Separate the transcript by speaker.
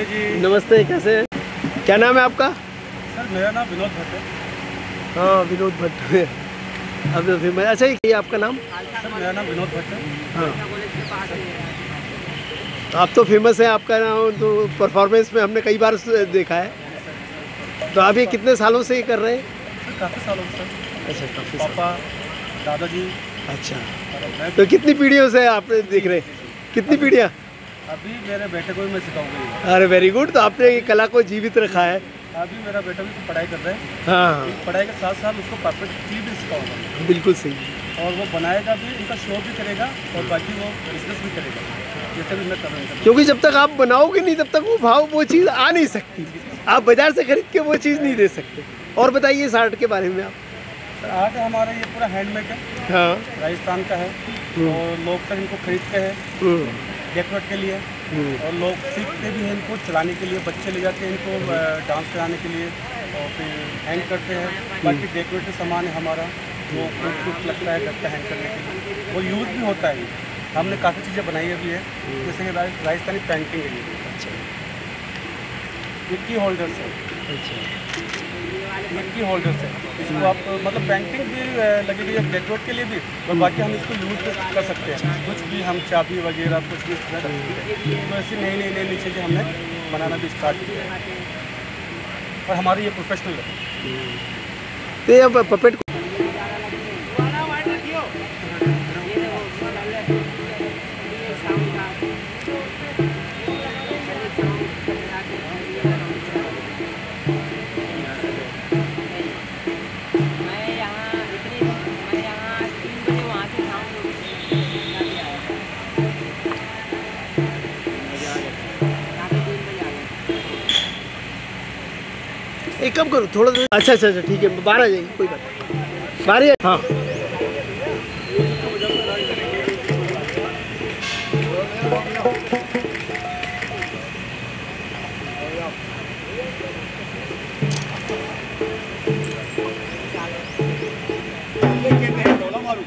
Speaker 1: नमस्ते जी।
Speaker 2: नमस्ते कैसे हैं? क्या नाम है आपका?
Speaker 1: सर मेरा नाम विनोद भट्ट है।
Speaker 2: हाँ विनोद भट्ट है। अब तो फिर अच्छा ये आपका नाम?
Speaker 1: सर मेरा नाम विनोद भट्ट है।
Speaker 2: हाँ। आप तो फ़ेमस है आपका नाम तो परफॉर्मेंस में हमने कई बार देखा है। तो आप ये कितने सालों से ये कर रहे हैं?
Speaker 1: काफ़ी सालों से
Speaker 2: अच्छा काफ़ी
Speaker 1: पापा दादाजी।
Speaker 2: अच्छा। तो कितनी पीढ़ियों से आप देख रहे हैं? कितनी पीढ़ियाँ?
Speaker 1: अभी मेरे बेटे को भी मैं सिखाऊँगा
Speaker 2: अरे वेरी गुड तो आपने ये कला को जीवित रखा है।
Speaker 1: अभी मेरा बेटा भी पढ़ाई कर रहा है।
Speaker 2: हाँ हाँ।
Speaker 1: पढ़ाई के साथ साथ उसको परफेक्टली भी सिखाऊँगा।
Speaker 2: बिल्कुल सही।
Speaker 1: और वो बनाएगा भी उनका शो भी करेगा और बाकी वो बिज़नेस भी करेगा। जैसे भी मैं कर रहा हूँ।
Speaker 2: क्योंकि जब तक आप बनाओगे नहीं तब तक वो भाव वो चीज़ आ नहीं सकती। आप बाज़ार से खरीद के वो चीज़ नहीं दे सकते। और बताइए इस आर्ट के बारे में आप।
Speaker 1: आर्ट हमारा ये पूरा हैंडमेड है।
Speaker 2: हाँ।
Speaker 1: राजस्थान का है। और लोग सर इनको खरीदते हैं।
Speaker 2: हम्म,
Speaker 1: डेकोरेट के लिए
Speaker 2: हम्म,
Speaker 1: और लोग सीखते भी हैं इनको चलाने के लिए बच्चे ले जाते हैं इनको डांस कराने के लिए और फिर हैंग करते हैं। बाकी डेकोरेटिव सामान है हमारा वो खूबसूरत लगता है घर पे हैंग करने के लिए। वो यूज़ भी होता है। हमने काफ़ी चीज़ें बनाई है भी है। जैसे कि राजस्थानी पेंटिंग है ये
Speaker 2: अच्छा।
Speaker 1: ये की होल्डर्स है
Speaker 2: अच्छा।
Speaker 1: ये की होल्डर है। इसको आप मतलब पेंटिंग भी लगेगी या डेकोरेट के लिए भी, और बाकी हम इसको यूज़ कर सकते हैं। कुछ भी हम चाबी वगैरह, कुछ भी इसमें तो ऐसी नई नई नई नई चीज़ें हमने बनाना भी स्टार्ट किया है। और हमारी ये प्रोफेशनल है।
Speaker 2: तो ये पपेट नहीं कम करो, थोड़ा सा अच्छा अच्छा अच्छा ठीक है बारह जाएगी, कोई बात बारह हाँ ये कहते हैं डोला मारू।